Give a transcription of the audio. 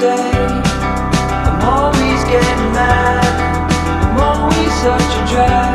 say I'm always getting mad. I'm always such a drag.